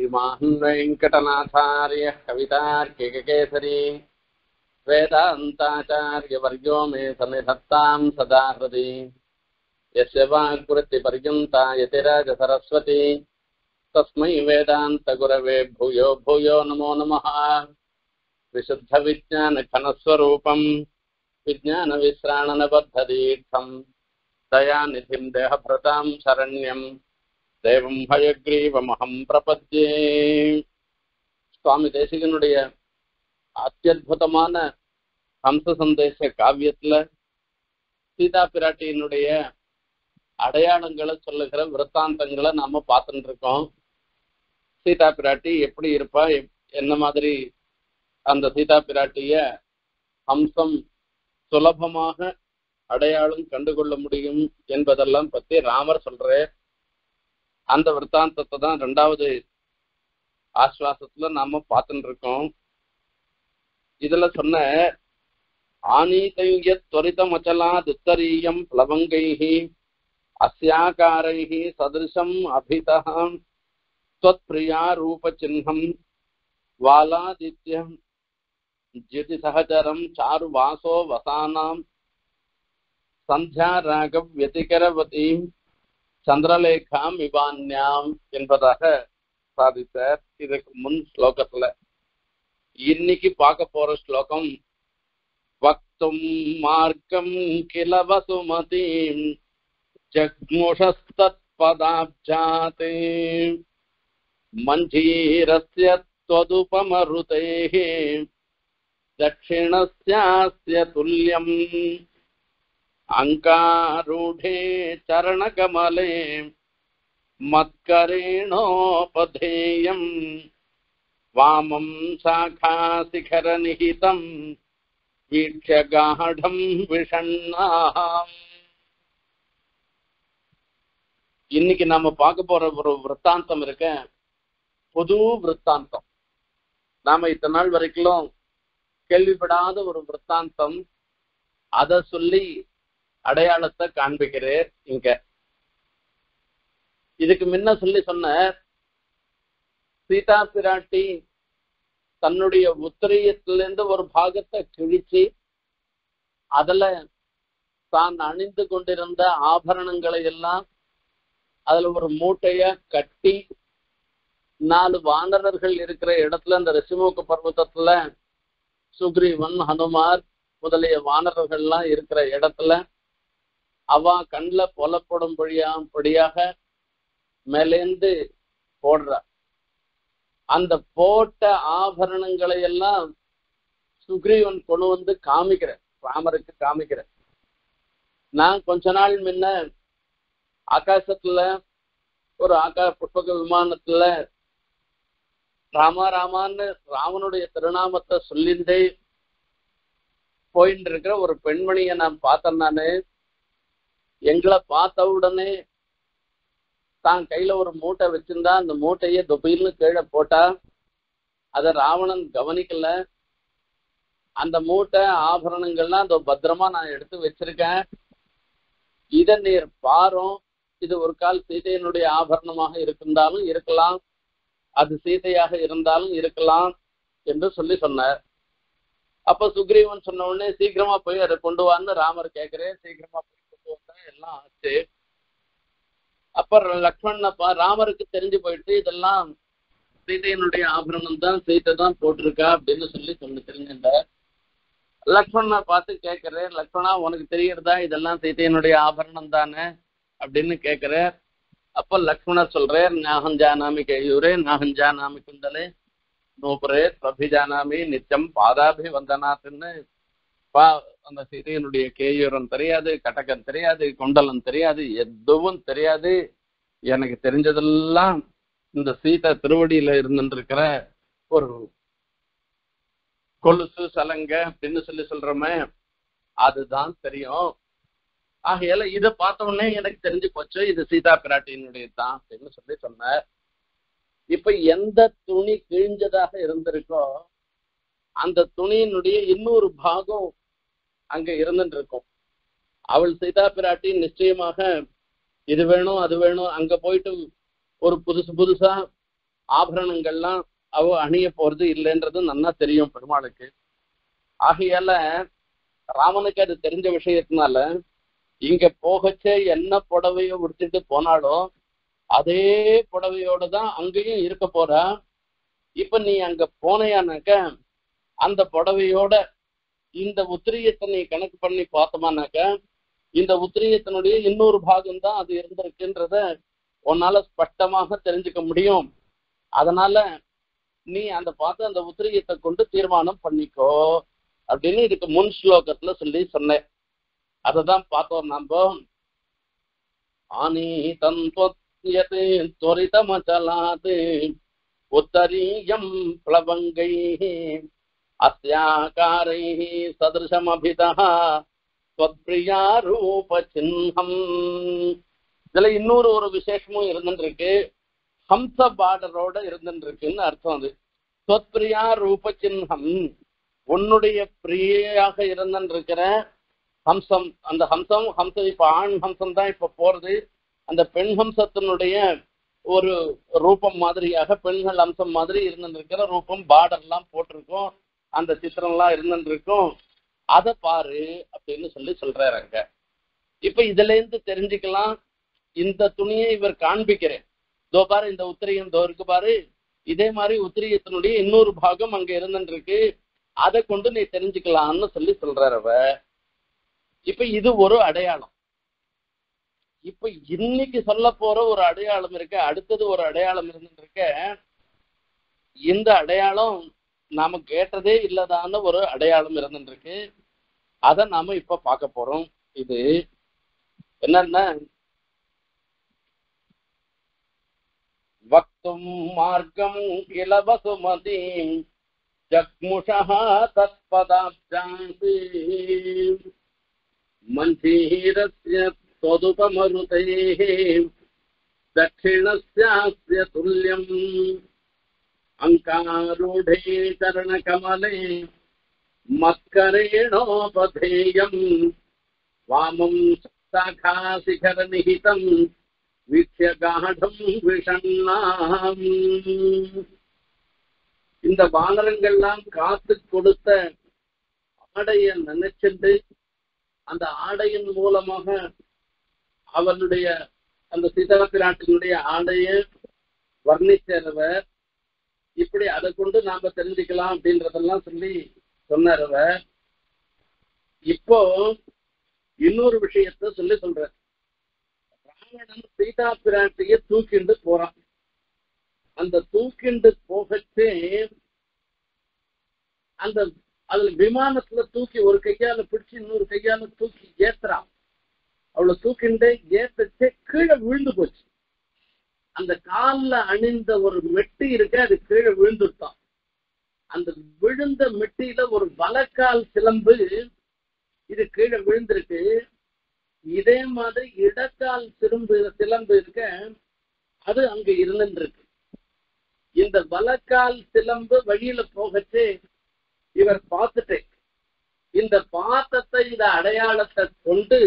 श्रीमान् वेङ्कटनाथार्यः कवितार्किककेसरी वेदान्ताचार्यवर्यो मे सन्निधत्ताम् सदा हृदि यस्य वाक्वृत्तिपर्यन्ता यतिराजसरस्वती तस्मै वेदान्तगुरवे भूयो भूयो नमो नमः। विशुद्धविज्ञानघनस्वरूपम्, विज्ञानविश्राणनबद्धदीर्थम् दयानिधिम् देहभृताम् शरण्यम्। தேவம் ஹயக்ரீவமகம் பிரபத்யே. சுவாமி தேசிகனுடைய அத்தியுதமான ஹம்ச சந்தேச காவியத்துல சீதா பிராட்டியினுடைய அடையாளங்களை சொல்லுகிற விற்த்தாந்தங்களை நாம பார்த்துட்டு இருக்கோம். சீதா பிராட்டி எப்படி இருப்பா? என்ன மாதிரி அந்த சீதா பிராட்டிய ஹம்சம் சுலபமாக அடையாளம் கண்டுகொள்ள முடியும் என்பதெல்லாம் பத்தி ராமர் சொல்றார். அந்த விற்த்தாந்தத்தை தான் ரெண்டாவது ஆஸ்வாசத்துல நாம பார்த்துட்டு இருக்கோம் இதுல சொன்ன ஆனீதைய துவரிதம் அச்சலா துத்தரீயம் பிளவங்கைஹி அஸ்யாகாரைஹி சதிருஷம் அபிதம் त्वत्प्रिया रूपचिह्नम् वालादित्यम् ज्युतिसहचरम् चारुवासो वसानाम् सन्ध्यारागव्यतिकरवतीम् சந்திரலேகாம் இவான்யாம் என்பதாக சாதித்தார் இதுக்கு முன் ஸ்லோகத்துல இன்னைக்கு பார்க்க போற ஸ்லோகம் வக்தும் மார்க்கம் கில வசுமதீம் ஜக்முஷஸ்தத்பதாப்ஜாதே மஞ்சீரஸ்ய त्वदुपमरुतेः दक्षिणस्यास्य तुल्यम् अङ्कारूढे चरणकमले मत्करेणोपधेयम् वामं शाखाशिखरनिहितम् वीक्ष्य गाढम् விஷண்ணாம் இன்னைக்கு நாம பார்க்க போற ஒரு விற்த்தாந்தம் இருக்க புது விற்த்தாந்தம் நாம இத்தனை நாள் வரைக்கும் கேள்விப்படாத ஒரு விற்த்தாந்தம் அதை சொல்லி அடையாளத்தை காண்பிக்கிறேர் இங்க. இதுக்கு முன்ன சொல்லி சொன்ன சீதா பிராட்டி தன்னுடைய உத்திரியத்திலிருந்து ஒரு பாகத்தை கிழிச்சு அதுல தான் அணிந்து கொண்டிருந்த ஆபரணங்களை எல்லாம் அதுல ஒரு மூட்டைய கட்டி நாலு வானரர்கள் இருக்கிற இடத்துல அந்த ரிஷிமுக பர்வத்தத்துல சுக்ரீவன் ஹனுமார் முதலிய வானரர்கள்லாம் இருக்கிற இடத்துல அவ கண்ணில் புலப்படும் படியாக மேலேந்து போடுறா. அந்த போட்ட ஆபரணங்களை எல்லாம் சுக்ரீவன் கொண்டு வந்து காமிக்கிற ராமருக்கு காமிக்கிற. நான் கொஞ்ச நாள் முன்ன ஆகாசத்துல ஒரு ஆகா புஷ்பக விமானத்துல ராமா ராமான்னு ராமனுடைய திருநாமத்தை சொல்லிண்டே போயிட்டு இருக்கிற ஒரு பெண்மணியை நான் பார்த்தேன் நானு. எங்களை பார்த்த உடனே தான் கையில ஒரு மூட்டை வச்சிருந்தா அந்த மூட்டையை தொபில்னு கீழே போட்டா அத ராவணன் கவனிக்கல. அந்த மூட்டை ஆபரணங்கள்லாம் அதோ பத்திரமா நான் எடுத்து வச்சிருக்கேன். இத நீர் பாரும். இது ஒரு கால் சீதையனுடைய ஆபரணமாக இருந்தாலும் இருக்கலாம். அது சீதையாக இருந்தாலும் இருக்கலாம் என்று சொல்லி சொன்னார். அப்ப சுக்ரீவன் சொன்ன உடனே சீக்கிரமா போய் அதை கொண்டு வான்னு ராமர் கேட்கிறேன் சீக்கிரமா போய் கொண்டு எல்லாம் ஆச்சு. அப்ப லக்ஷ்மணப்பா ராமருக்கு தெரிஞ்சு போயிட்டு இதெல்லாம் சீதையனுடைய ஆபரணம் தான் சீத்தை தான் போட்டிருக்கா அப்படின்னு சொல்லி சொல்லி தெரிஞ்சுட்ட லக்ஷ்மணனை பார்த்து கேட்கிறேன் லக்ஷ்மணா உனக்கு தெரியறதா இதெல்லாம் சீதையனுடைய ஆபரணம் தானே? அப்படின்னு கேட்கிறேன் அப்ப லக்ஷ்மணர் சொல்றேன் நாகம் ஜானாமி கேயூரே நாகம் ஜானாமி குந்தலே நூபுரே நாமி நிச்சயம் பாதாபி வந்தனாத்துன்னு பா அந்த சீதையனுடைய கேயூரம் தெரியாது கட்டகம் தெரியாது கொண்டலம் தெரியாது எதுவும் தெரியாது. எனக்கு தெரிஞ்சதெல்லாம் இந்த சீதா திருவடியில இருந்துருக்கிற ஒரு கொலுசு சலங்க அப்படின்னு சொல்லி சொல்றோமே அதுதான் தெரியும். ஆகையால இதை பார்த்த உடனே எனக்கு தெரிஞ்சு போச்சு இது சீதா பிராட்டியினுடைய தான் அப்படின்னு சொல்லி சொன்னார். இப்ப எந்த துணி கிழிஞ்சதாக இருந்திருக்கோ அந்த துணியினுடைய இன்னொரு பாகம் அங்க இருந்துட்டு இருக்கும் அவள் சீதா பிராட்டி நிச்சயமாக இது வேணும் அது வேணும் அங்க போயிட்டு ஒரு புதுசு புதுசா ஆபரணங்கள்லாம் அவ அணிய போறது இல்லைன்றது நல்லா தெரியும் பெருமாளுக்கு. ஆகையால ராமனுக்கு அது தெரிஞ்ச விஷயத்தினால இங்க போகச்சே என்ன புடவையோ உடுத்திட்டு போனாலும் அதே புடவையோட தான் அங்கேயும் இருக்க போறா. இப்ப நீ அங்க போனையானாக்க அந்த புடவையோட இந்த உத்திரியத்தினை கணக்கு பண்ணி பார்த்தோமானாக்க இந்த உத்திரியத்தினுடைய இன்னொரு பாகம்தான் அது இருந்திருக்குன்றத உன்னால ஸ்பஷ்டமாக தெரிஞ்சுக்க முடியும். அதனால நீ அந்த பார்த்து அந்த உத்திரியத்தை கொண்டு தீர்மானம் பண்ணிக்கோ அப்படின்னு இதுக்கு முன் ஸ்லோகத்துல சொல்லி சொன்னேன். அதை தான் பார்த்தோம் நாம. ஆனீதம் தொத்தியது துரிதமச்சலாது. உத்தரீயம் பிளவங்கை. अस्याकारैः सदृशमभितः त्वत्प्रियारूपचिह्नम् இதுல இன்னொரு ஒரு விசேஷமும் இருந்துருக்கு ஹம்ச பார்டரோட இருந்துருக்குன்னு அர்த்தம் அது தொத்பிரியா ரூப சின்னம் உன்னுடைய பிரியாக இருந்துருக்கிற ஹம்சம் அந்த ஹம்சம் ஹம்சம் இப்ப ஆண் ஹம்சம் தான் இப்ப போறது அந்த பெண் ஹம்சத்தினுடைய ஒரு ரூபம் மாதிரியாக பெண்கள் அம்சம் மாதிரி இருந்துருக்கிற ரூபம் பார்டர்லாம் போட்டிருக்கோம் அந்த சித்திரம்லாம் இருந்துருக்கும். அதை பாரு அப்படின்னு சொல்லி சொல்றாரு அங்க. இப்ப இதுல இருந்து தெரிஞ்சுக்கலாம். இந்த துணியை இவர் காண்பிக்கிறேன். இதோ பாரு இந்த உத்திரியம் தோ இருக்கு பாரு. இதே மாதிரி உத்திரியத்தினுடைய இன்னொரு பாகம் அங்க இருந்துருக்கு அதை கொண்டு நீ தெரிஞ்சுக்கலாம்னு சொல்லி சொல்றாரு அவ. இப்ப இது ஒரு அடையாளம். இப்ப இன்னைக்கு சொல்ல போற ஒரு அடையாளம் இருக்க அடுத்தது ஒரு அடையாளம் இருந்துட்டு இருக்க இந்த அடையாளம் நாம கேட்டதே இல்லதான ஒரு அடையாளம் இருந்துட்டு இருக்கு அத நாம இப்ப பார்க்க போறோம் இது என்னன்னா வக்தும் மார்க்கம் இலவசுமதீம் ஜக்முஷः தத்பதாப்ஜாந்தி மஞ்சீரஸ்ய त्वदुपमरुतैः दक्षिणस्यास्य तुल्यम् अङ्कारूढे चरणकमले मत्करेणोपधेयम् वामं शाखाशिखरनिहितम् वीक्ष्य गाढम् விஷண்ணாம் இந்த வானரங்கள்லாம் காத்து கொடுத்த ஆடைய நினைச்சிட்டு அந்த ஆடையின் மூலமாக அவனுடைய அந்த சீதா பிராட்டினுடைய ஆடைய வர்ணிச்சவர் இப்படி அதை கொண்டு நாம தெரிஞ்சுக்கலாம் அப்படின்றதெல்லாம் சொல்லி சொன்னார் அவர். இப்போ இன்னொரு விஷயத்த சொல்லி சொல்ற ராவணன் சீதா பிராட்டிய தூக்கிண்டு போறான். அந்த தூக்கிண்டு போகச்சே அந்த அதுல விமானத்துல தூக்கி ஒரு கையால பிடிச்சு இன்னொரு கையால தூக்கி ஏத்துறான். அவளை தூக்கிண்டு ஏத்தச்சே கீழே விழுந்து போச்சு. அந்த காலில் அணிந்த ஒரு மெட்டி இருக்க அது கீழே விழுந்துட்டான் அந்த விழுந்த மெட்டியில ஒரு வலக்கால் சிலம்பு இது கீழே விழுந்திருக்கு. இதே மாதிரி இடக்கால் சிலம்பு சிலம்பு இருக்க அது அங்க இருந்துருக்கு. இந்த வலக்கால் சிலம்பு வழியில போகச்சே இவர் பார்த்துட்டேன் இந்த பாத்தத்தை இந்த அடையாளத்தை கொண்டு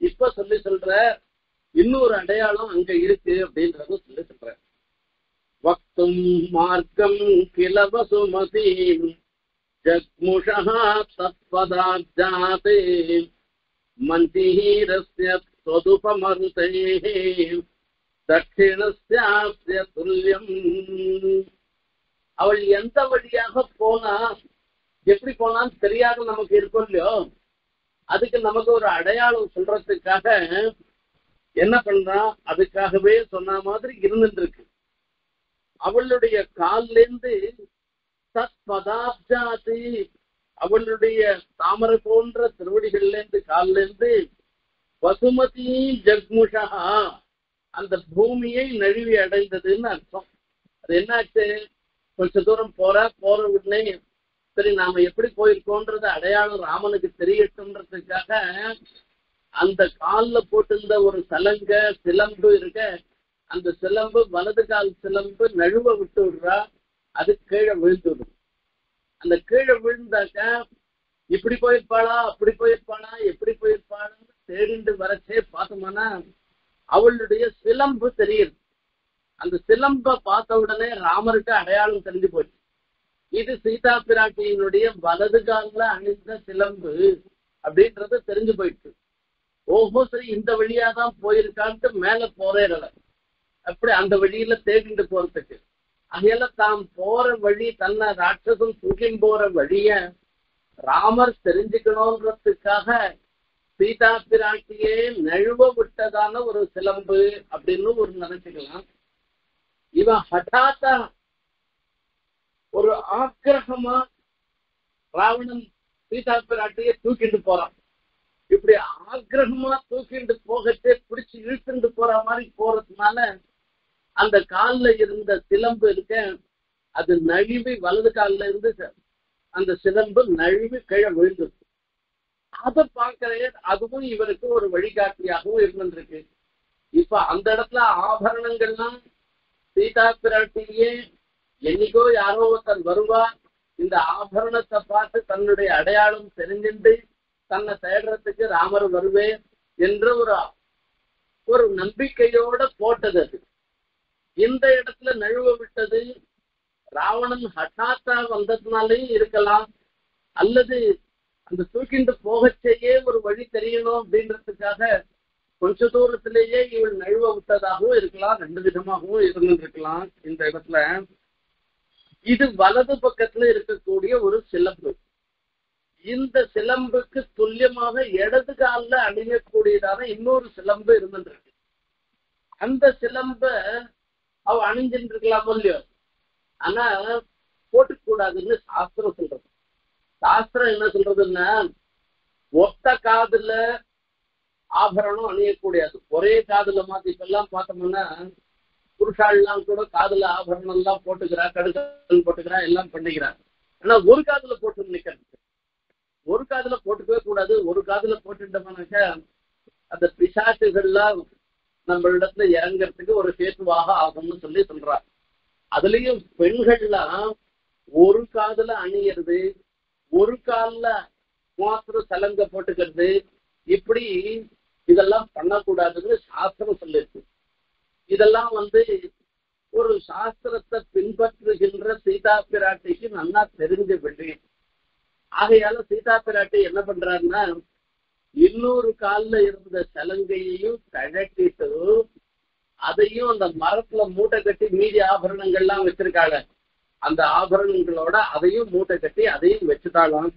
இப்ப சொல்லி சொல்ற இன்னொரு அடையாளம் அங்க இருக்கு அப்படின்றத சொல்லி சொல்ற வக்தும் மார்க்கம் கிளவசுமதி ஜக்முஷா தத்பதாஜாதே மந்தீரஸ்ய தொதுபமருதேः தட்சிணஸ்யாஸ்ய துல்லியம். அவள் எந்த வழியாக போனா எப்படி போனான்னு தெரியாத நமக்கு இருக்கும் இல்லையோ அதுக்கு நமக்கு ஒரு அடையாளம் சொல்றதுக்காக என்ன பண்றான் அதுக்காகவே சொன்ன மாதிரி இருந்துட்டு இருக்கு அவளுடைய கால்ல இருந்து தத் பதாப்ஜாதி அவளுடைய தாமரை போன்ற திருவடிகள்ல இருந்து கால்ல இருந்து வசுமதி ஜக்முஷா அந்த பூமியை நழுவி அடைந்ததுன்னு அர்த்தம். அது என்னாச்சு? கொஞ்ச தூரம் போற போற உடனே சரி நாம எப்படி போயிருக்கோன்றது அடையாளம் ராமனுக்கு தெரியட்டும்ன்றதுக்காக அந்த கால்ல போட்டிருந்த ஒரு சலங்க சிலம்பு இருக்க அந்த சிலம்பு வலது கால் சிலம்பு நழுவ விட்டு விடுறா அது கீழே விழுந்துடும். அந்த கீழே விழுந்தாக்க இப்படி போயிருப்பாளா அப்படி போயிருப்பாளா எப்படி போயிருப்பாளான்னு தேடிண்டு வரச்சே பார்த்தோம்னா அவளுடைய சிலம்பு தெரியுது. அந்த சிலம்ப பார்த்த உடனே ராமருக்கு அடையாளம் தெரிஞ்சு போச்சு. இது சீதா பிராட்டியினுடைய வலது காலில் அணிந்த சிலம்பு அப்படின்றது தெரிஞ்சு போயிட்டு. ஓஹோ சரி இந்த வழியா தான் போயிருக்கான்ட்டு மேல போறேறல அப்படி அந்த வழியில தேடிட்டு போறதுக்கு. அதையெல்லாம் தாம் போற வழி தன்னை ராட்சசம் தூக்கின் போற வழிய ராமர் தெரிஞ்சுக்கணுன்றதுக்காக சீதா பிராட்டியே நழுவ விட்டதான ஒரு சிலம்பு அப்படின்னு ஒரு நினைச்சுக்கலாம். இவன் ஹட்டாத்தா ஒரு ஆக்கிரகமா ராவணன் சீதா பிராட்டியை தூக்கிட்டு போறான். இப்படி ஆக்கிரகமா தூக்கிட்டு போகட்டே பிடிச்சு இழுத்துட்டு போற மாதிரி போறதுனால அந்த கால்ல இருந்த சிலம்பு இருக்க. அது நழுவி வலது கால்ல இருந்து அந்த சிலம்பு நழுவி கீழே விழுந்துருக்கு அதை பார்க்கிற அதுவும் இவருக்கு ஒரு வழிகாட்டியாகவும் இருந்திருக்கு. இப்ப அந்த இடத்துல ஆபரணங்கள்லாம் சீதா பிராட்டியே என்னைக்கோ யாரோ ஒருத்தர் வருவா இந்த ஆபரணத்தை பார்த்து தன்னுடைய அடையாளம் தெரிஞ்சுட்டு தன்னை தேடுறதுக்கு ராமர் வருவேன் என்ற ஒரு ஒரு நம்பிக்கையோட போட்டது அது. இந்த இடத்துல நழுவ விட்டது. ராவணன் ஹட்டாத்தா வந்ததுனாலையும் இருக்கலாம். அல்லது அந்த தூக்கிண்டு போகச்சேயே ஒரு வழி தெரியணும் அப்படின்றதுக்காக கொஞ்ச தூரத்திலேயே இவள் நழுவ விட்டதாகவும் இருக்கலாம். ரெண்டு விதமாகவும் இருந்திருக்கலாம் இந்த இடத்துல. இது வலது பக்கத்துல இருக்கக்கூடிய ஒரு சிலம்பு. இந்த சிலம்புக்கு துல்லியமாக இடது காலில் அணியக்கூடியதான இன்னொரு சிலம்பு இருந்துருக்கு. அந்த சிலம்ப அவ அணிஞ்சுட்டு இருக்கலாம் இல்லையோ? ஆனா போட்டுக்கூடாதுன்னு சாஸ்திரம் சொல்றது. சாஸ்திரம் என்ன சொல்றதுன்னா ஒத்த காதுல ஆபரணம் அணியக்கூடியது. ஒரே காதுல மாத்தி இப்பெல்லாம் பார்த்தோம்னா புருஷாள்லாம் கூட காதுல ஆபரணம் எல்லாம் போட்டுக்கிறா கடுக்கல் போட்டுக்கிறா எல்லாம் பண்ணிக்கிறா ஆனா ஒரு காதுல போட்டு நிக்கிறது. ஒரு காதுல போட்டுக்கவே கூடாது ஒரு காதுல போட்டுட்டோம்னாக்கா அந்த பிசாசுகள்லாம் நம்மளிடத்துல இறங்குறதுக்கு ஒரு சேத்துவாக ஆகும்னு சொல்லி சொல்றா அதுலயும் பெண்கள்லாம் ஒரு காதுல அணியறது ஒரு காலில் மாத்திரம் சலங்க போட்டுக்கிறது இப்படி இதெல்லாம் பண்ணக்கூடாதுன்னு சாஸ்திரம் சொல்லிருக்கு. இதெல்லாம் வந்து ஒரு சாஸ்திரத்தை பின்பற்றுகின்ற சீதா பிராட்டிக்கு நல்லா தெரிஞ்ச விஷயம் ஆகையால சீதா பிராட்டி என்ன பண்றாருன்னா இன்னொரு கால்ல இருந்த சலங்கையையும் கழட்டிட்டு அதையும் அந்த மரத்துல மூட்டை கட்டி மீதி ஆபரணங்கள்லாம் வச்சிருக்காங்க. அந்த ஆபரணங்களோட அதையும் மூட்டை கட்டி அதையும் வச்சுட்டாலாம்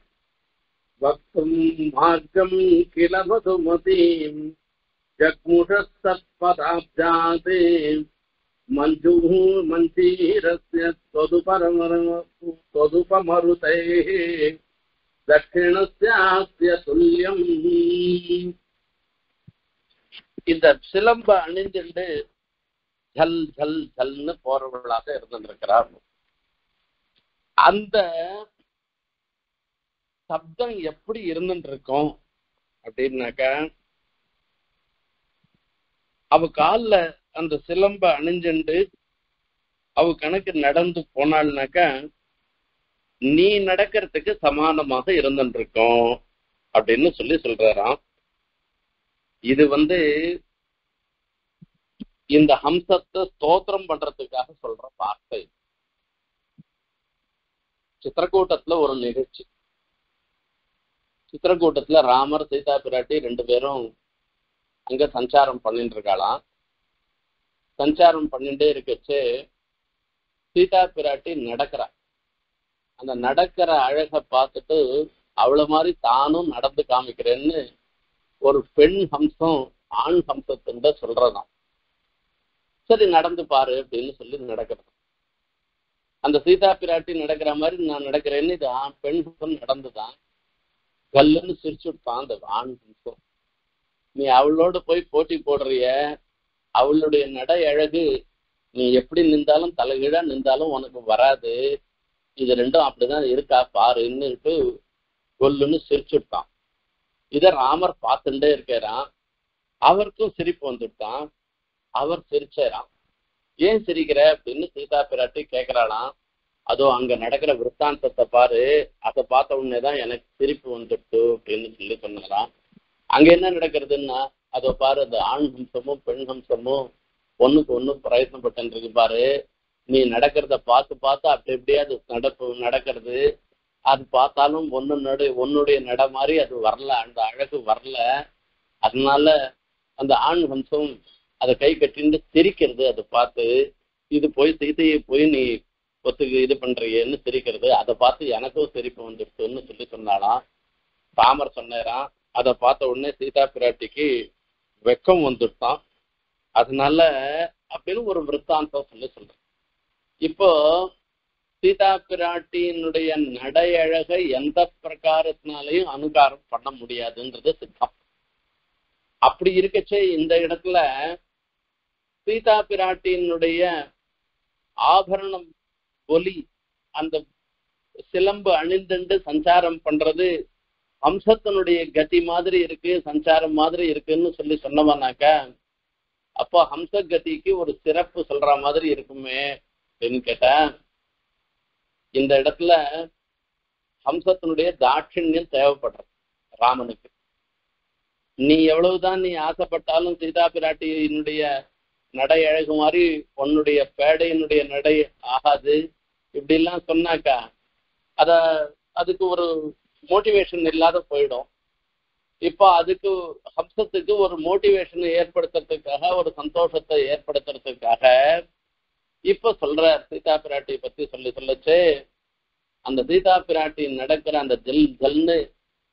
வக்தும் மார்க்கம் கிளமதுமதீம் ஜக்முஷப்பதாப்ஜாதே மஞ்சு மஞ்சீரஸ்ய தொதுப மருதே தட்சிணஸ்யாஸ்ய துல்லியம் இந்த சிலம்ப அணிந்துண்டு ஜல் ஜல் ஜல்னு போறவர்களாக இருந்திருக்கிறார். அந்த சப்தம் எப்படி இருந்துட்டு இருக்கும் அப்படின்னாக்கா அவ காலில் அந்த சிலம்ப அணிஞ்சுண்டு அவ கணக்கு நடந்து போனாள்னாக்கா நீ நடக்கிறதுக்கு சமானமாக இருந்துருக்கோம் அப்படின்னு சொல்லி சொல்றாராம். இது வந்து இந்த ஹம்சத்தை ஸ்தோத்திரம் பண்றதுக்காக சொல்ற வார்த்தை. சித்திரக்கூட்டத்துல ஒரு நிகழ்ச்சி. சித்திரக்கூட்டத்துல ராமர் சீதா பிராட்டி ரெண்டு பேரும் அங்க சஞ்சாரம் பண்ணிட்டு இருக்காளாம் சஞ்சாரம் பண்ணிட்டே இருக்கச்சு சீதா பிராட்டி நடக்கிறா. அந்த நடக்கிற அழகை பார்த்துட்டு அவள மாதிரி தானும் நடந்து காமிக்கிறேன்னு ஒரு பெண் ஹம்சம் ஆண் ஹம்சத்துண்ட சொல்றதாம் சரி நடந்து பாரு அப்படின்னு சொல்லி நடக்கிறது. அந்த சீதா பிராட்டி நடக்கிற மாதிரி நான் நடக்கிறேன்னு இது பெண் ஹம்சம் நடந்துதான். கல்லுன்னு சிரிச்சு விட்டான் அந்த ஆண் ஹம்சம். நீ அவளோட போய் போட்டி போடுறிய அவளுடைய நடை அழகு நீ எப்படி நின்றாலும் தலைகீழா நின்றாலும் உனக்கு வராது இது ரெண்டும் அப்படிதான் இருக்கா? பாருன்னுட்டு கொல்லுன்னு சிரிச்சுட்டான். இத ராமர் பார்த்துட்டே இருக்கிறான். அவருக்கும் சிரிப்பு வந்துட்டான். அவர் சிரிச்சாராம். ஏன் சிரிக்கிற அப்படின்னு சீதா பிராட்டி கேக்குறாளாம். அதோ அங்க நடக்கிற விற்த்தாந்தத்தை பாரு. அதை பார்த்த உடனே தான் எனக்கு சிரிப்பு வந்துட்டு அப்படின்னு சொல்லி சொன்னாராம். அங்க என்ன நடக்கிறதுன்னா அதோ பாரு அந்த ஆண் ஹம்சமும் பெண் ஹம்சமும் ஒண்ணுக்கு ஒண்ணு பிரயத்தனப்பட்டு பாரு. நீ நடக்கிறத பார்த்து பார்த்து அப்படி எப்படியே அது நடப்பு நடக்கிறது. அது பார்த்தாலும் ஒன்னு நடு உன்னுடைய நட மாதிரி அது வரல. அந்த அழகு வரல. அதனால அந்த ஆண் வம்சம் அதை கை கட்டின்னு சிரிக்கிறது. அதை பார்த்து இது போய் சீதையை போய் நீ ஒத்துக்கு இது பண்றியன்னு சிரிக்கிறது. அதை பார்த்து எனக்கும் சிரிப்பு வந்துடுச்சுன்னு சொல்லி சொன்னாலாம் ராமர் சொன்னாராம். அதை பார்த்த உடனே சீதா பிராட்டிக்கு வெக்கம் வந்துட்டான் அதனால அப்படின்னு ஒரு விற்த்தாந்தம் சொல்லி சொல்றேன். இப்போ சீதா பிராட்டியினுடைய நடை அழகை எந்த பிரகாரத்தினாலையும் அனுகாரம் பண்ண முடியாதுன்றது சித்தம். அப்படி இருக்கச்சே இந்த இடத்துல சீதா பிராட்டியினுடைய ஆபரணம் ஒலி அந்த சிலம்பு அணிந்துண்டு சஞ்சாரம் பண்றது ஹம்சத்தினுடைய கதி மாதிரி இருக்கு சஞ்சாரம் மாதிரி இருக்குன்னு சொல்லி சொன்னவனாக்க அப்போ ஹம்ச கதிக்கு ஒரு சிறப்பு சொல்ற மாதிரி இருக்குமே அப்படின்னு கேட்டா இந்த இடத்துல ஹம்சத்தினுடைய தாட்சிணியம் தேவைப்படுறது ராமனுக்கு. நீ எவ்வளவுதான் நீ ஆசைப்பட்டாலும் சீதா பிராட்டியினுடைய நடை அழகு மாதிரி உன்னுடைய பேடையினுடைய நடை ஆகாது. இப்படிலாம் சொன்னாக்கா அத அதுக்கு ஒரு மோட்டிவேஷன் இல்லாத போயிடும். இப்போ அதுக்கு ஹம்சத்துக்கு ஒரு மோட்டிவேஷனை ஏற்படுத்துறதுக்காக ஒரு சந்தோஷத்தை ஏற்படுத்துறதுக்காக இப்ப சொல்றார் சீதா பிராட்டியை பத்தி சொல்லி சொல்லச்சே அந்த சீதா பிராட்டி நடக்கிற அந்த ஜல் ஜல்னு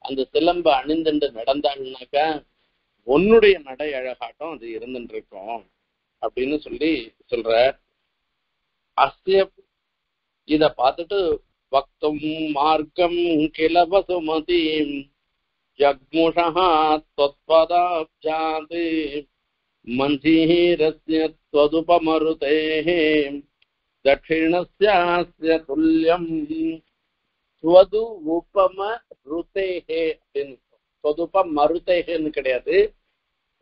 அந்த சிலம்ப அணிந்துண்டு நடந்தாள்னாக்க உன்னுடைய நடை அழகாட்டம் அது இருந்துட்டு இருக்கும் அப்படின்னு சொல்லி சொல்ற அஸ்ய இத பார்த்துட்டு வக்தும் மார்க்கம் கிளப சுமதி ஜக்முஷா தொத்பதாப்ஜாதி. मञ्जीरस्य त्वदुपमरुतेः दक्षिणस्यास्य तुल्यम् துவது உபம ருத்தேகே அப்படின்னு தொதுப மருத்தேகன்னு கிடையாது.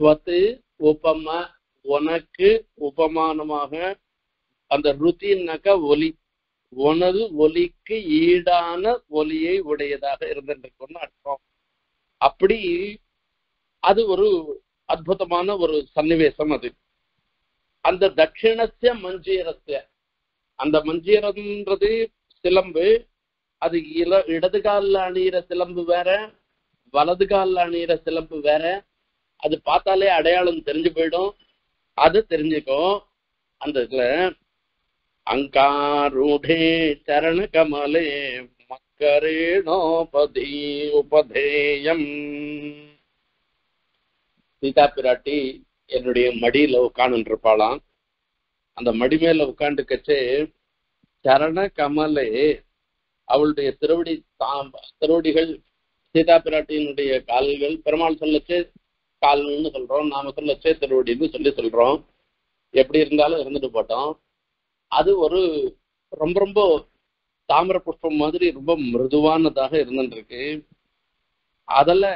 துவது உபம உனக்கு உபமானமாக அந்த ருத்தின்னாக்கா ஒலி உனது ஒலிக்கு ஈடான ஒலியை உடையதாக இருந்துருக்கும்னு அர்த்தம். அப்படி அது ஒரு அற்புதமான ஒரு சன்னிவேசம் அது. அந்த தட்சிணஸ்ய மஞ்சீரத்தை அந்த மஞ்சீரம்ன்றது சிலம்பு அது இல இடது காலில் அணியிற சிலம்பு வேற வலது காலில் அணியிற சிலம்பு வேற. அது பார்த்தாலே அடையாளம் தெரிஞ்சு போயிடும். அது தெரிஞ்சுக்கும். அந்த இதுல அங்காரூடே சரண கமலே மக்கரேணோபதி உபதேயம். சீதா பிராட்டி என்னுடைய மடியில உட்காந்து இருப்பாளாம் அந்த மடி மேல உட்காந்து கச்சே சரண கமலே அவளுடைய திருவடி தாம் திருவடிகள் சீதா பிராட்டியினுடைய கால்கள் பெருமாள் சொல்லச்சு கால்னு சொல்றோம் நாம சொல்லச்சே திருவடின்னு சொல்லி சொல்றோம். எப்படி இருந்தாலும் இருந்துட்டு போட்டோம். அது ஒரு ரொம்ப ரொம்ப தாமிர புஷ்பம் மாதிரி ரொம்ப மிருதுவானதாக இருந்துருக்கு அதில்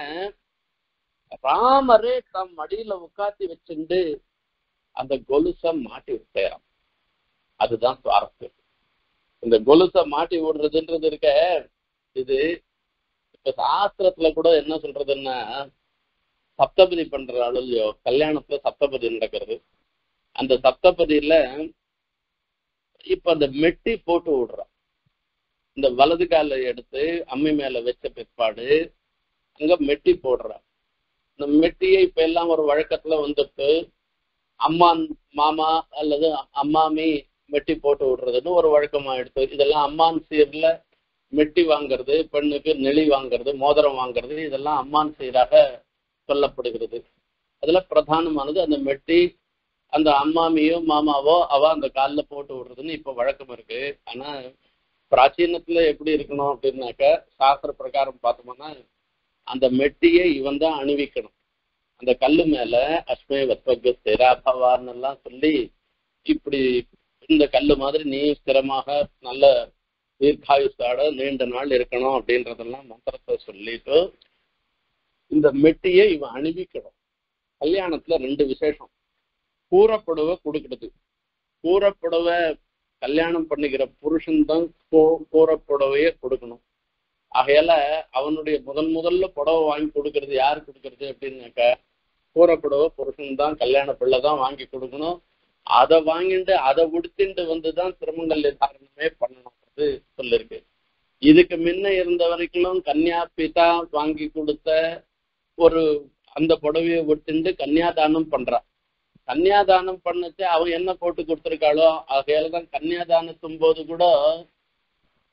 ராமரே தம் மடியில உட்காத்தி வச்சுண்டு அந்த கொலுச மாட்டி விட்டாராம். அதுதான் சுவாரஸ்யம். இந்த கொலுச மாட்டி விடுறதுன்றது இருக்க இது இப்ப சாஸ்திரத்துல கூட என்ன சொல்றதுன்னா சப்தபதி பண்ற அழுலையோ கல்யாணத்துல சப்தபதி நடக்கிறது. அந்த சப்தபதியில இப்ப அந்த மெட்டி போட்டு விடுறான். இந்த வலது கால எடுத்து அம்மி மேல வச்ச பிற்பாடு அங்க மெட்டி போடுறான். இந்த மெட்டியை இப்ப எல்லாம் ஒரு வழக்கத்துல வந்துட்டு அம்மான் மாமா அல்லது அம்மாமி மெட்டி போட்டு விடுறதுன்னு ஒரு வழக்கமா இதெல்லாம் அம்மான் சீர்ல மெட்டி வாங்குறது பெண்ணுக்கு நெளி வாங்குறது மோதிரம் வாங்கிறது இதெல்லாம் அம்மான் சீராக சொல்லப்படுகிறது. அதுல பிரதானமானது அந்த மெட்டி அந்த அம்மாமியோ மாமாவோ அவ அந்த காலில் போட்டு விடுறதுன்னு இப்ப வழக்கம் இருக்கு. ஆனா பிராச்சீனத்துல எப்படி இருக்கணும் அப்படின்னாக்க சாஸ்திர பிரகாரம் பார்த்தோம்னா அந்த மெட்டியை இவன் தான் அணிவிக்கணும். அந்த கல்லு மேல அஸ்மே வத்வக ஸ்திராபவார்னு எல்லாம் சொல்லி இப்படி இந்த கல்லு மாதிரி நீ ஸ்திரமாக நல்ல தீர்க்காயுஸ்தாட நீண்ட நாள் இருக்கணும் அப்படின்றதெல்லாம் மந்திரத்தை சொல்லிட்டு இந்த மெட்டியை இவன் அணிவிக்கணும். கல்யாணத்துல ரெண்டு விசேஷம். கூறப்படுவ கொடுக்கறது. கூறப்படுவ கல்யாணம் பண்ணிக்கிற புருஷன் தான் கூறப்புடவைய கொடுக்கணும். ஆகையால அவனுடைய முதன் முதல்ல புடவை வாங்கி கொடுக்கறது யாரு கொடுக்கறது அப்படின்னாக்க கூறப்புடவை புருஷன் தான் கல்யாண பிள்ளை தான் வாங்கி கொடுக்கணும். அதை வாங்கிட்டு அதை உடுத்திட்டு வந்துதான் சிரமங்கள் தாரணமே பண்ணணும்ன்றது சொல்லிருக்கு. இதுக்கு முன்ன இருந்த வரைக்கும் கன்னியா பிதா வாங்கி கொடுத்த ஒரு அந்த புடவையை உடுத்திட்டு கன்னியாதானம் பண்றான் கன்னியாதானம் பண்ணச்சு அவன் என்ன போட்டு கொடுத்துருக்காளோ ஆகையால தான் கன்னியாதானத்தும் போது கூட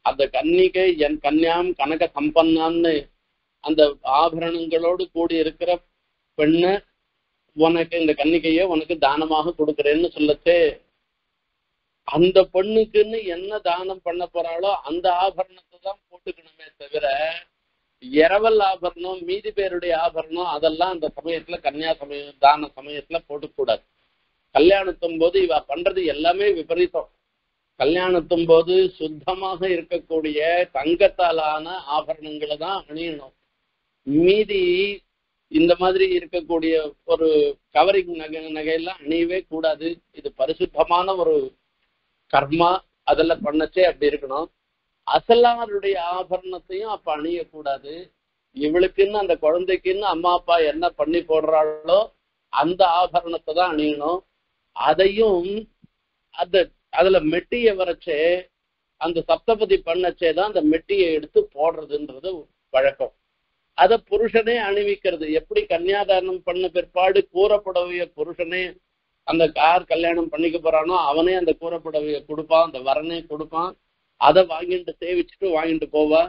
அந்த கன்னிகை என் கன்யாம் கனக சம்பன்னான்னு அந்த ஆபரணங்களோடு கூடி இருக்கிற பெண்ணை உனக்கு இந்த கன்னிகையை உனக்கு தானமாக கொடுக்குறேன்னு சொல்லத்தே. அந்த பெண்ணுக்குன்னு என்ன தானம் பண்ண போறாளோ அந்த ஆபரணத்தை தான் போட்டுக்கணுமே தவிர இரவல் ஆபரணம் மீதி பேருடைய ஆபரணம் அதெல்லாம் அந்த சமயத்துல கன்னியா சமயம் தான சமயத்துல போட்டுக்கூடாது கல்யாணத்தும் போது இவ பண்றது எல்லாமே விபரீதம். கல்யாணத்தும் போது சுத்தமாக இருக்கக்கூடிய தங்கத்தாலான ஆபரணங்களை தான் அணியணும். மீதி இந்த மாதிரி இருக்கக்கூடிய ஒரு கவரிங் நகை நகையெல்லாம் அணியவே கூடாது. இது பரிசுத்தமான ஒரு கர்மா. அதெல்லாம் பண்ணச்சே அப்படி இருக்கணும். அசலாருடைய ஆபரணத்தையும் அப்ப அணியக்கூடாது. இவளுக்குன்னு அந்த குழந்தைக்குன்னு அம்மா அப்பா என்ன பண்ணி போடுறாளோ அந்த ஆபரணத்தை தான் அணியணும். அதையும் அந்த அதுல மெட்டிய வரைச்சே அந்த சப்தபதி பண்ணச்சே தான் அந்த மெட்டியை எடுத்து போடுறதுன்றது வழக்கம். அத புருஷனே அணிவிக்கிறது. எப்படி கன்னியாதாரணம் பண்ண பிற்பாடு கூறப்புடவைய புருஷனே அந்த கார் கல்யாணம் பண்ணிக்க போறானோ அவனே அந்த கூறப்புடவைய கொடுப்பான் அந்த வரனே கொடுப்பான். அதை வாங்கிட்டு சேவிச்சுட்டு வாங்கிட்டு போவா.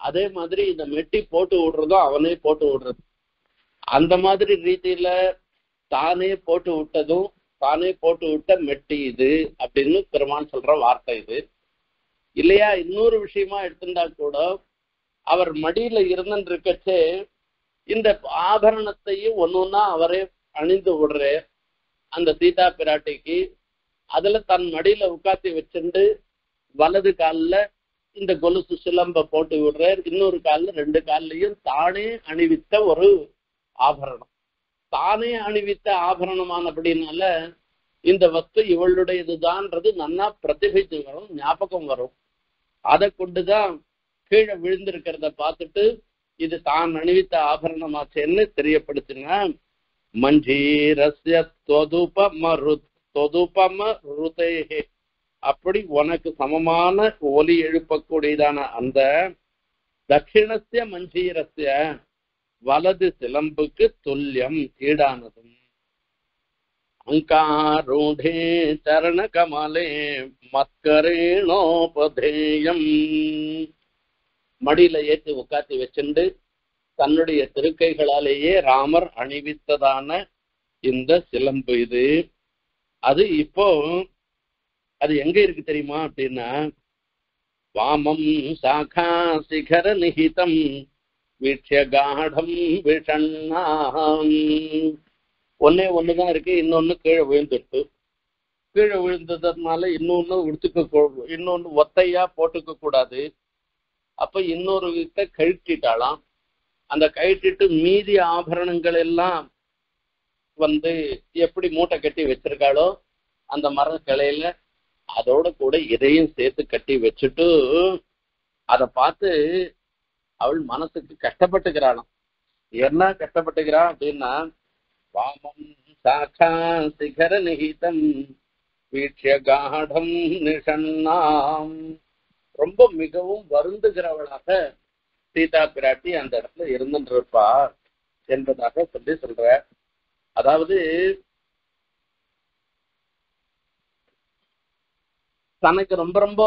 அதே மாதிரி இந்த மெட்டி போட்டு விடுறதும் அவனே போட்டு விடுறது. அந்த மாதிரி ரீதியில தானே போட்டு விட்டதும் தானே போட்டு விட்ட மெட்டி இது அப்படின்னு பெருமான் சொல்ற வார்த்தை இது. இல்லையா? இன்னொரு விஷயமா எடுத்திருந்தா கூட அவர் மடியில இருந்துட்டு இருக்கச்சே இந்த ஆபரணத்தையும் ஒன்னொன்னா அவரே அணிந்து விடுற அந்த சீதா பிராட்டிக்கு அதுல தன் மடியில உட்காத்தி வச்சுண்டு வலது காலில் இந்த கொலுசு சிலம்ப போட்டு விடுறார். இன்னொரு கால்ல ரெண்டு கால்லயும் தானே அணிவித்த ஒரு ஆபரணம். தானே அணிவித்த ஆபரணமானபடினால இந்த வஸ்து இவளுடையதுதான்றது நன்னா பிரதிபித்து வரும் ஞாபகம் வரும். அதை கொண்டுதான் கீழே விழுந்திருக்கிறத பார்த்துட்டு இது தான் அணிவித்த ஆபரணமாச்சேன்னு தெரியப்படுத்துங்க. மஞ்சீரஸ்ய தொதுபம ருத் தொதுபம ருதேகே அப்படி உனக்கு சமமான ஒலி எழுப்பக்கூடியதான அந்த தட்சிணஸ்ய மஞ்சீரஸ்ய வலது சிலம்புக்கு துல்லியம் ஈடானதும் அங்காரூடே சரண கமலே மத்கரேணோபதேயம் மடியில ஏற்றி உட்காத்தி வச்சுண்டு தன்னுடைய திருக்கைகளாலேயே ராமர் அணிவித்ததான இந்த சிலம்பு இது. அது இப்போ அது எங்க இருக்கு தெரியுமா அப்படின்னா வாமம் சாகா சிகர நிகிதம். வீட்சிய காடம் விஷண்ணாம் ஒன்னே ஒண்ணுதான் இருக்கு இன்னொன்னு கீழே விழுந்துட்டு. கீழே விழுந்ததுனால இன்னொன்னு உடுத்துக்க இன்னொன்னு ஒத்தையா போட்டுக்க கூடாது. அப்ப இன்னொரு வித்த கழட்டிட்டாலாம் அந்த கழட்டிட்டு மீதி ஆபரணங்கள் எல்லாம் வந்து எப்படி மூட்டை கட்டி வச்சிருக்காளோ அந்த மர கிளையில அதோட கூட இதையும் சேர்த்து கட்டி வச்சுட்டு அதை பார்த்து அவள் மனசுக்கு கஷ்டப்பட்டுக்கிறாளாம். என்ன கஷ்டப்பட்டுக்கிறா அப்படின்னா வாமம் சாக்கா சிகர நிகிதம் வீட்சிய காடம் நிஷன்னாம். ரொம்ப மிகவும் வருந்துகிறவளாக சீதா பிராட்டி அந்த இடத்துல இருந்துட்டு இருப்பா என்பதாக சொல்லி சொல்ற அதாவது தனக்கு ரொம்ப ரொம்ப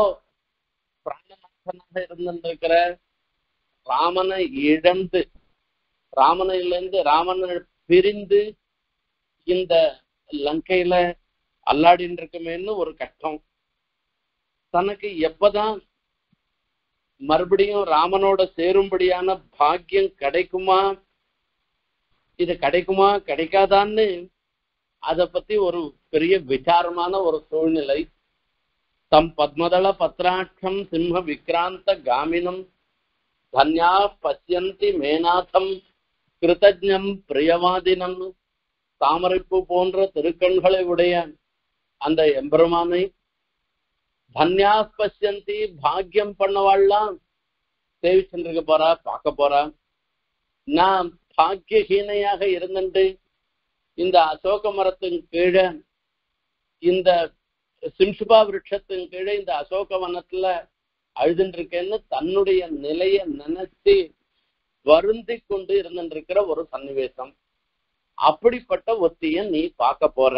பிராணநாசனாக இருந்திருக்கிற ராமனை இழந்து ராமனிலிருந்து ராமனை பிரிந்து இந்த லங்கையில அல்லாடின்னு இருக்குமேன்னு ஒரு கஷ்டம். தனக்கு எப்பதான் மறுபடியும் ராமனோட சேரும்படியான பாக்கியம் கிடைக்குமா இது கிடைக்குமா கிடைக்காதான்னு அதை பத்தி ஒரு பெரிய விசாரமான ஒரு சூழ்நிலை. தம் பத்மதள பத்ராட்சம் சிம்ம விக்ராந்த காமினம் தன்யா பசியந்தி மேநாதம் கிருதஜம் பிரியவாதினம் தாமரைப்பூ போன்ற திருக்கண்களை உடைய அந்த எம்பெருமானை தன்யா பசியந்தி பாக்கியம் பண்ணவாள்லாம் சேவிச்சுருக்க போறா பார்க்க போறா। நான் பாக்கியஹீனையாக இருந்துட்டு இந்த அசோக மரத்தின் கீழே இந்த சிம்சுபா விருட்சத்தின் கீழே இந்த அசோக வனத்துல அழுதுட்டு இருக்கேன்னு தன்னுடைய நிலைய நினைச்சு வருந்தி கொண்டு இருந்துருக்கிற ஒரு சன்னிவேசம். அப்படிப்பட்ட ஒத்திய நீ பார்க்க போற.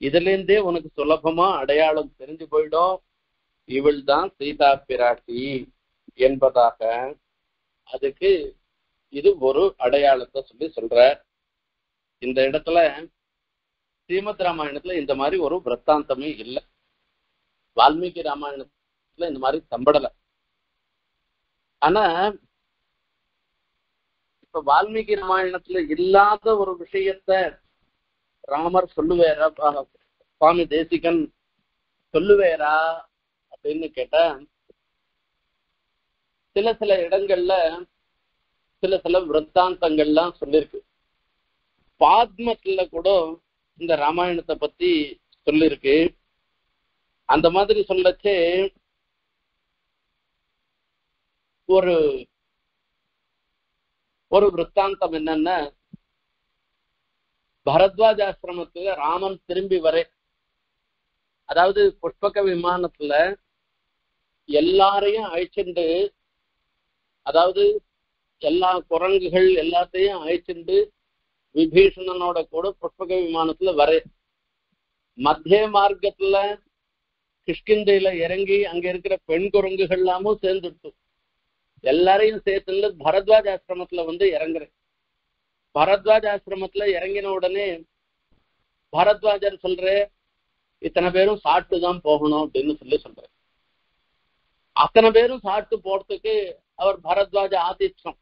இதுல இருந்தே உனக்கு சுலபமா அடையாளம் தெரிஞ்சு போயிடும். இவள் தான் சீதா பிராட்டி என்பதாக அதுக்கு இது ஒரு அடையாளத்தை சொல்லி சொல்ற இந்த இடத்துல ஸ்ரீமத் ராமாயணத்துல இந்த மாதிரி ஒரு விற்த்தாந்தமே இல்லை. வால்மீகி இடத்துல இந்த மாதிரி தம்படல ஆனா இப்ப வால்மீகி ராமாயணத்துல இல்லாத ஒரு விஷயத்த ராமர் சொல்லுவேரா? சுவாமி தேசிகன் சொல்லுவேரா? அப்படின்னு கேட்டா சில சில இடங்கள்ல சில சில விற்த்தாந்தங்கள்லாம் சொல்லிருக்கு. பாத்மத்துல கூட இந்த ராமாயணத்தை பத்தி சொல்லிருக்கு. அந்த மாதிரி சொல்லச்சே ஒரு ஒரு விற்த்தாந்தம் என்னன்னா பரத்வாஜ ஆசிரமத்துல ராமன் திரும்பி வர அதாவது புஷ்பக விமானத்துல எல்லாரையும் அழைச்சிண்டு அதாவது எல்லா குரங்குகள் எல்லாத்தையும் அழைச்சிண்டு விபீஷணனோட கூட புஷ்பக விமானத்துல வர மத்திய மார்க்கத்துல கிஷ்கிந்தையில இறங்கி அங்க இருக்கிற பெண் குரங்குகள் எல்லாமும் சேர்ந்துட்டு எல்லாரையும் சேர்த்துல பரத்வாஜ் ஆசிரமத்துல வந்து இறங்குறேன். பரத்வாஜ் ஆசிரமத்துல இறங்கின உடனே பரத்வாஜர் சொல்ற இத்தனை பேரும் சாட்டு தான் போகணும் அப்படின்னு சொல்லி சொல்றேன் அத்தனை பேரும் சாட்டு போறதுக்கு அவர் பரத்வாஜ ஆதித்யம்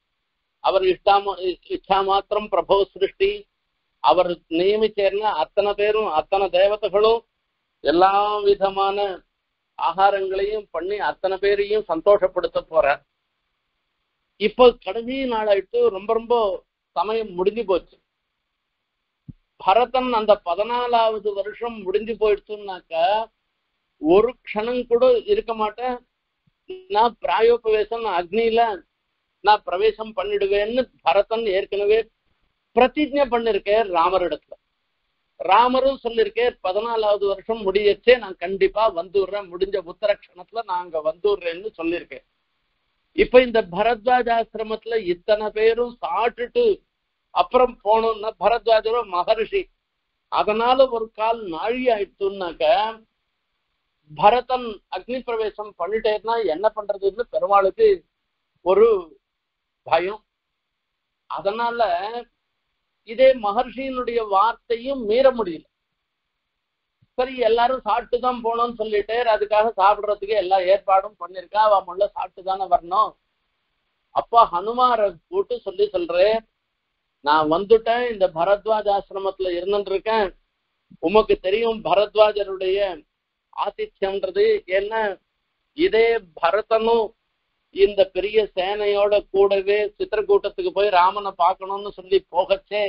அவர் இஷ்டாம இஷ்டா மாத்திரம் பிரபவ சிருஷ்டி. அவர் நியமிச்சேர்ன அத்தனை பேரும் அத்தனை தேவதைகளும் எல்லா விதமான ஆகாரங்களையும் பண்ணி அத்தனை பேரையும் சந்தோஷப்படுத்த போற இப்போ கடைசி நாளாயிட்டு ரொம்ப ரொம்ப சமயம் முடிஞ்சு போச்சு. பரதன் அந்த பதினாலாவது வருஷம் முடிஞ்சு போயிடுச்சுன்னாக்க ஒரு க்ஷணம் கூட இருக்க மாட்டேன். நான் பிராயோபவேசம் அக்னியில நான் பிரவேசம் பண்ணிடுவேன்னு பரதன் ஏற்கனவே பிரதிஜை பண்ணிருக்கேன் ராமரிடத்துல. ராமரும் சொல்லியிருக்கேன் பதினாலாவது வருஷம் முடியச்சே நான் கண்டிப்பா வந்துடுறேன். முடிஞ்ச உத்தரக்ஷணத்துல நான் அங்க வந்துடுறேன்னு சொல்லியிருக்கேன் இப்ப இந்த பரத்வாஜ ஆசிரமத்துல இத்தனை பேரும் சாப்பிட்டுட்டு அப்புறம் போனோம்னா பரத்வாஜரும் மகர்ஷி. அதனால ஒரு கால் நாழி ஆயிடுச்சுன்னாக்க பரதன் அக்னி பிரவேசம் பண்ணிட்டேன்னா என்ன பண்றதுன்னு பெருமாளுக்கு ஒரு பயம். அதனால இதே மகர்ஷியினுடைய வார்த்தையும் மீற முடியல. சரி எல்லாரும் சாப்பிட்டு தான் போனோம்னு சொல்லிட்டு அதுக்காக சாப்பிடுறதுக்கு எல்லா ஏற்பாடும் பண்ணிருக்கா அவ முள்ள சாப்பிட்டு தானே வரணும். அப்பா ஹனுமார கூட்டு சொல்லி சொல்றேன். நான் வந்துட்டேன். இந்த பரத்வாஜ ஆசிரமத்துல இருந்துட்டு இருக்கேன். உமக்கு தெரியும் பரத்வாஜருடைய ஆதித்யம்ன்றது என்ன? இதே பரதனும் இந்த பெரிய சேனையோட கூடவே சித்திரக்கூட்டத்துக்கு போய் ராமனை பார்க்கணும்னு சொல்லி போகச்சே.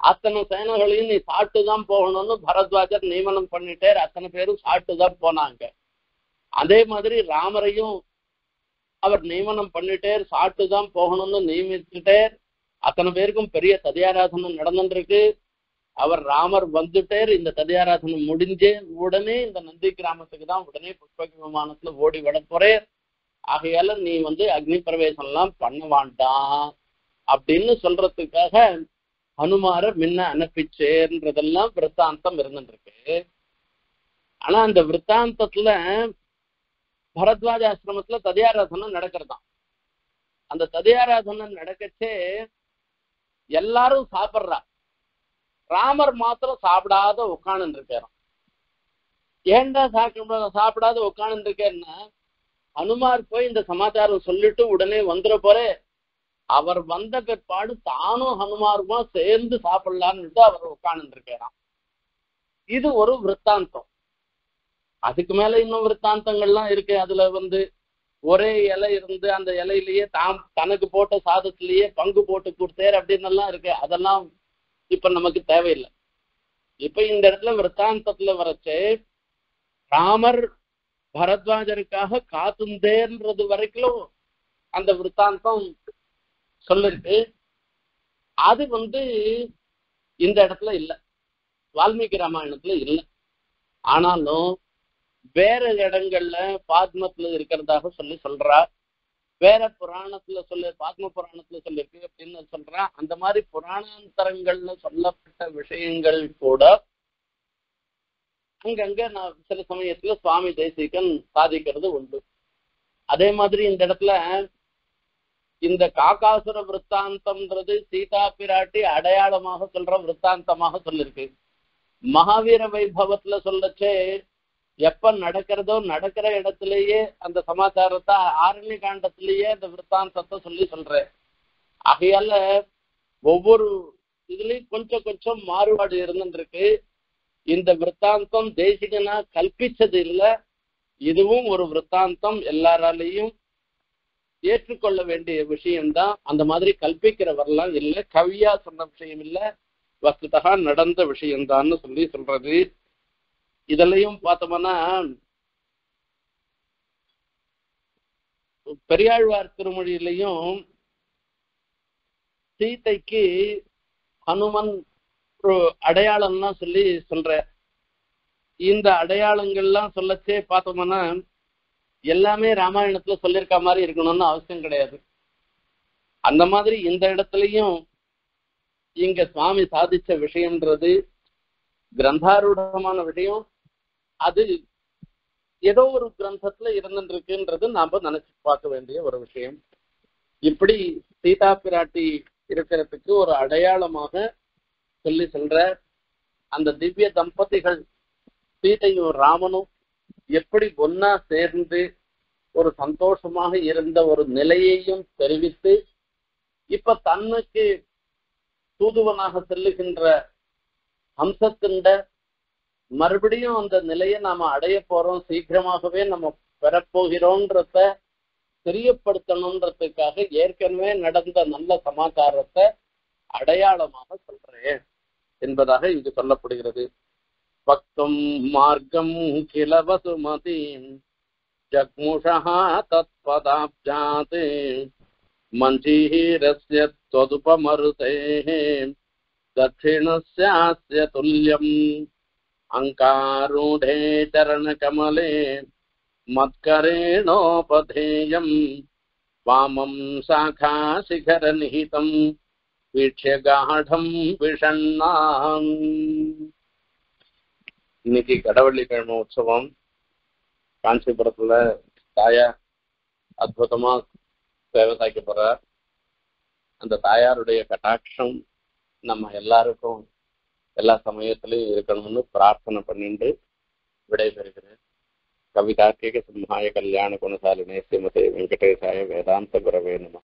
அத்தனை சேனைகளையும் நீ சாப்பிட்டு தான் போகணும்னு பரத்வாஜர் நியமனம் பண்ணிட்டார். அத்தனை பேரும் சாப்பிட்டு தான் போனாங்க. அதே மாதிரி ராமரையும் அவர் நியமனம் பண்ணிட்டே சாப்பிட்டு தான் போகணும்னு நியமிச்சுட்டேர். அத்தனை பேருக்கும் பெரிய ததியாராதனம் நடந்துருக்கு அவர் ராமர் வந்துட்டார். இந்த ததியாராதனம் முடிஞ்சு உடனே இந்த நந்தி கிராமத்துக்கு தான் உடனே புஷ்பக விமானத்துல ஓடி விட போறேன் ஆகையால நீ வந்து அக்னி பிரவேசம் எல்லாம் பண்ண வேண்டாம் அப்படின்னு சொல்றதுக்காக ஹனுமார முன்ன அனுப்பிச்சேன்றதெல்லாம் விற்த்தாந்தம் இருந்துருக்கு ஆனா அந்த விற்த்தாந்தத்துல பரத்வாஜ ஆசிரமத்துல ததியாராதனம் நடக்கிறதாம். அந்த ததியாராதனம் நடக்கச்சே எல்லாரும் சாப்பிட்றா. ராமர் மாத்திரம் சாப்பிடாத உட்காந்து இருக்காராம் ஏன்டா சாப்பிட சாப்பிடாத உட்காந்து இருக்கேன்னா ஹனுமார் போய் இந்த சமாச்சாரம் சொல்லிட்டு உடனே வந்துட போறே. அவர் வந்த பிற்பாடு தானும் ஹனுமாருமா சேர்ந்து சாப்பிடலான்னு அவர் உட்கார்ந்து இருக்காராம் இது ஒரு விற்த்தாந்தம் அதுக்கு மேல இன்னும் விற்த்தாந்தங்கள்லாம் இருக்கு. அதுல வந்து ஒரே இலை இருந்து அந்த இலையிலேயே தாம் தனக்கு போட்ட சாதத்திலேயே பங்கு போட்டு கொடுத்தேர் அப்படின்னு எல்லாம் இருக்கு. அதெல்லாம் இப்ப நமக்கு தேவையில்லை. இப்ப இந்த இடத்துல விற்த்தாந்தத்துல வரச்சு ராமர் பரத்வாஜருக்காக காத்துந்தேன்றது வரைக்கும் அந்த விற்த்தாந்தம் சொல்லுது அது வந்து இந்த இடத்துல இல்லை. வால்மீகி ராமாயணத்துல இல்லை. ஆனாலும் வேற இடங்கள்ல பாத்மத்துல இருக்கிறதாக சொல்லி சொல்றா. வேற புராணத்துல சொல்லு பாத்ம புராணத்துல சொல்லிருக்கு அப்படின்னு சொல்றா. அந்த மாதிரி புராணாந்தரங்கள்ல சொல்லப்பட்ட விஷயங்கள் கூட அங்கங்க நான் சில சமயத்துல சுவாமி தேசிகன் சாதிக்கிறது உண்டு. அதே மாதிரி இந்த இடத்துல இந்த காக்காசுர விற்த்தாந்தம்ன்றது சீதா பிராட்டி அடையாளமாக சொல்ற விற்த்தாந்தமாக சொல்லிருக்கு. மகாவீர வைபவத்துல சொல்லச்சே எப்ப நடக்கிறதோ நடக்கிற இடத்திலேயே அந்த சமாச்சாரத்தை ஆரண்ய காண்டத்திலேயே அந்த விற்த்தாந்தத்தை சொல்லி சொல்றேன். ஆகையால ஒவ்வொரு இதுலயும் கொஞ்சம் கொஞ்சம் மாறுபாடு இருந்துருக்கு. இந்த விற்த்தாந்தம் தேசிகனா கல்பிச்சது இல்லை. இதுவும் ஒரு விற்த்தாந்தம் எல்லாராலையும் ஏற்றுக்கொள்ள வேண்டிய விஷயம்தான். அந்த மாதிரி கல்பிக்கிறவரெல்லாம் இல்லை. கவியா சொன்ன விஷயம் இல்ல. வஸ்துதா நடந்த விஷயம்தான்னு சொல்லி சொல்றது. இதெல்லாம் பார்த்தோம்னா பெரியாழ்வார் திருமொழியிலையும் சீதைக்கு ஹனுமன் அடையாளம்லாம் சொல்லி சொல்ற. இந்த அடையாளங்கள்லாம் சொல்லச்சே பார்த்தோம்னா எல்லாமே ராமாயணத்துல சொல்லியிருக்க மாதிரி இருக்கணும்னு அவசியம் கிடையாது. அந்த மாதிரி இந்த இடத்துலயும் இங்க சுவாமி சாதிச்ச விஷயம்ன்றது கிரந்தாரூடமான விஷயம். அது ஏதோ ஒரு கிரந்தத்துல இருந்துருக்குன்றது நாம நினைச்சு பார்க்க வேண்டிய ஒரு விஷயம். இப்படி சீதா பிராட்டி இருக்கிறதுக்கு ஒரு அடையாளமாக சொல்லி சொல்ற அந்த திவ்ய தம்பதிகள் சீதையும் ராமனும் எப்படி ஒன்னா சேர்ந்து ஒரு சந்தோஷமாக இருந்த ஒரு நிலையையும் தெரிவித்து இப்ப தன்னுக்கு தூதுவனாக செல்லுகின்ற அம்சத்தின் மறுபடியும் அந்த நிலையை நாம அடைய போறோம். சீக்கிரமாகவே நம்ம பெறப்போகிறோன்றத தெரியப்படுத்தணுன்றதுக்காக ஏற்கனவே நடந்த நல்ல சமாச்சாரத்தை அடையாளமாக சொல்றேன் என்பதாக இங்கு சொல்லப்படுகிறது. பக்தம் மார்க்கம் கில जग्मुषः तत्पदाब्जाते। मञ्जीरस्य त्वदुपमरुतेः। से तुल्यम्। अङ्कारूढे चरणकमले। मत्करेणोपधेयम्। वामं शाखाशिखरनिहितम्। वीक्ष्य गाढम् विषण्णाम् इन्निकि कडवल्लिकर्मोत्सवम् காஞ்சிபுரத்துல தாயா அற்புதமா சேவை சாய்க்க போறார் அந்த தாயாருடைய கட்டாட்சம் நம்ம எல்லாருக்கும் எல்லா சமயத்திலையும் இருக்கணும்னு பிரார்த்தனை பண்ணிட்டு விடைபெறுகிறேன். கவிதார்க்கிக சிம்ஹாய கல்யாண குணசாலினே ஸ்ரீமதி வெங்கடேசாய வேதாந்த குரவே நம.